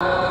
Bye.